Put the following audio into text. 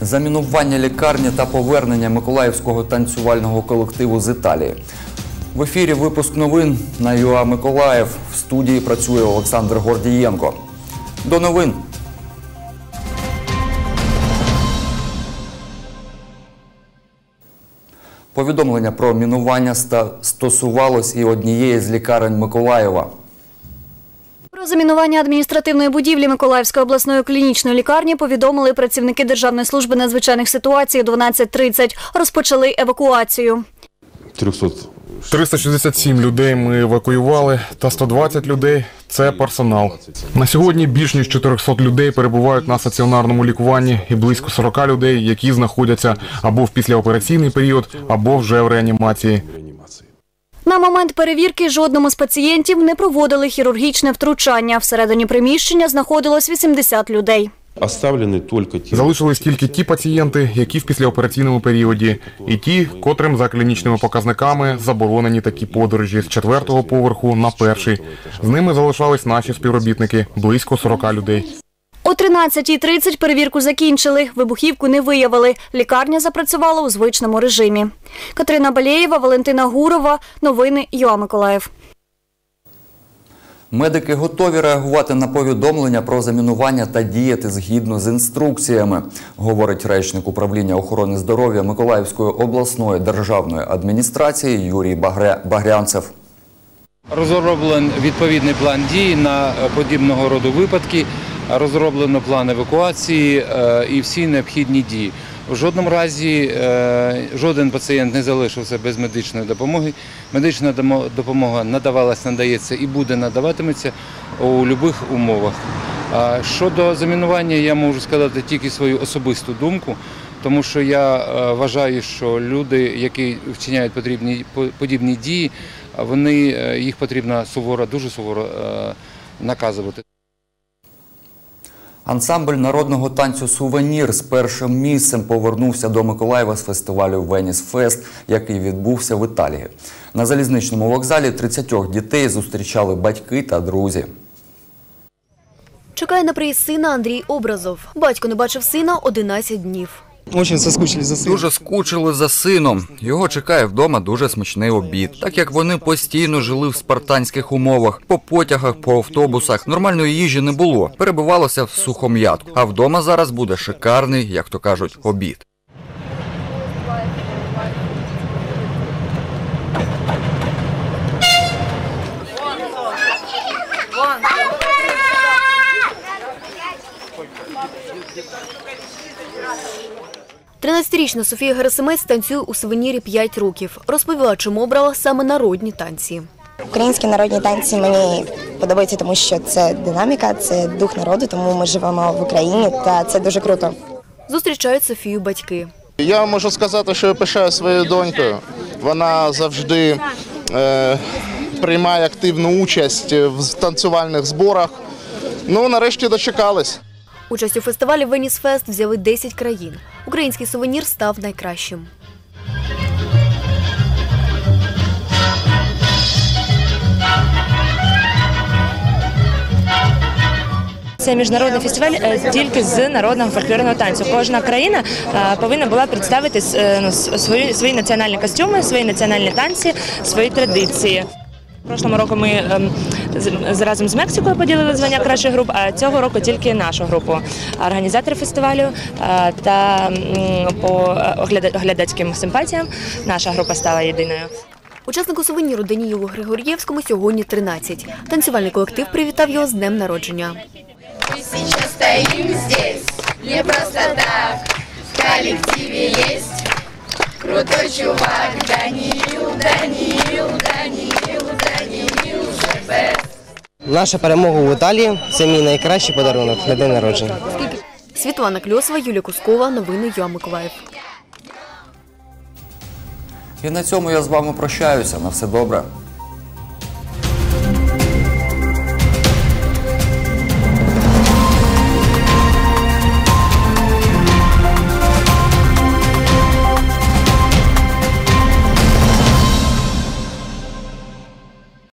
Замінування лікарні та повернення миколаївського танцювального колективу з Італії. В ефірі випуск новин на ЮА Миколаїв. В студії працює Олександр Гордієнко. До новин. Повідомлення про мінування стосувалось і однієї з лікарень Миколаєва. Про замінування адміністративної будівлі Миколаївської обласної клінічної лікарні повідомили працівники Державної служби надзвичайних ситуацій. О 12.30 розпочали евакуацію. 300 367 людей ми евакуювали, та 120 людей це персонал. На сьогодні більш ніж 400 людей перебувають на стаціонарному лікуванні і близько 40 людей, які знаходяться або в післяопераційний період, або вже в реанімації. На момент перевірки жодному з пацієнтів не проводили хірургічне втручання. Всередині приміщення знаходилось 80 людей. Оставлені тільки ті, Залишились тільки ті пацієнти, які в післяопераційному періоді, і ті, котрим за клінічними показниками заборонені такі подорожі з четвертого поверху на перший. З ними залишались наші співробітники близько 40 людей. О 13.30 перевірку закінчили. Вибухівку не виявили. Лікарня запрацювала у звичному режимі. Катерина Балєєва, Валентина Гурова. Новини ЮА Миколаїв. Медики готові реагувати на повідомлення про замінування та діяти згідно з інструкціями, говорить речник управління охорони здоров'я Миколаївської обласної державної адміністрації Юрій Багря- Багрянцев. Розроблен відповідний план дій на подібного роду випадки, розроблено план евакуації е, і всі необхідні дії. В жодному разі е, жоден пацієнт не залишився без медичної допомоги. Медична допомога надавалась, надається і буде надаватиметься у будь-яких умовах. Щодо замінування, я можу сказати тільки свою особисту думку, тому що я е, вважаю, що люди, які вчиняють потрібні подібні дії, вони їх потрібно суворо, дуже суворо наказувати. Ансамбль народного танцю Сувенір з першим місцем повернувся до Миколаєва з фестивалю Веніс Фест, який відбувся в Італії. На залізничному вокзалі 30 дітей зустрічали батьки та друзі. Чекає на приїзд сина Андрій Образов. Батько не бачив сина 11 днів. Очень соскучились за сином. Дуже скучили за сином. Його чекає вдома дуже смачний обід. Так як вони постійно жили в спартанських умовах, по потягах, по автобусах, нормальної їжі не було. Перебувалося в сухом'ятку. А вдома зараз буде шикарний, як то кажуть, обід. Тринадцятирічна Софія Герасимець танцює у сувенірі 5 років. Розповіла, чому обрала саме народні танці. Українські народні танці мені подобаються, тому що це динаміка, це дух народу, тому ми живемо в Україні, та це дуже круто. Зустрічають Софію батьки. Я можу сказати, що я пишаю своєю донькою. Вона завжди е, приймає активну участь в танцювальних зборах. Ну, нарешті дочекались. Участь у фестивалі Веніс Фест взяли 10 країн. Український сувенір став найкращим. Це міжнародний фестиваль е, тільки з народного фольклорного танцю. Кожна країна е, повинна була представити е, ну, свої національні костюми, свої національні танці, свої традиції. Прошлого року ми ем, разом з Мексикою поділили звання кращих груп, а цього року тільки нашу групу. Організатори фестивалю е, та по е, оглядацьким симпатіям наша група стала єдиною. Учаснику сувеніру Даніїлу Григор'євському сьогодні 13. Танцювальний колектив привітав його з днем народження. Здесь не просто так. В коллективе есть крутой чувак Даниил the best. Наша перемога в Італії це мій найкращий подарунок на день народження. Світлана Кльосова, Юлія Кускова. Новини ЮА Миколаїв. І на цьому я з вами прощаюся. На все добре.